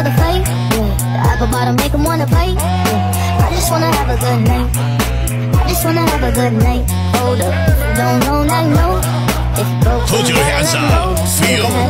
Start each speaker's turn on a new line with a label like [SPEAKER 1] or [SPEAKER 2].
[SPEAKER 1] another fight yeah. The apple bottom make them wanna bite yeah. I just wanna have a good night. I just wanna have a good night. Hold up, don't know, now you know If you broke,
[SPEAKER 2] Hold your hands up, feel